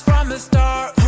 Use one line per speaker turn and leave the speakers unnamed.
from the start.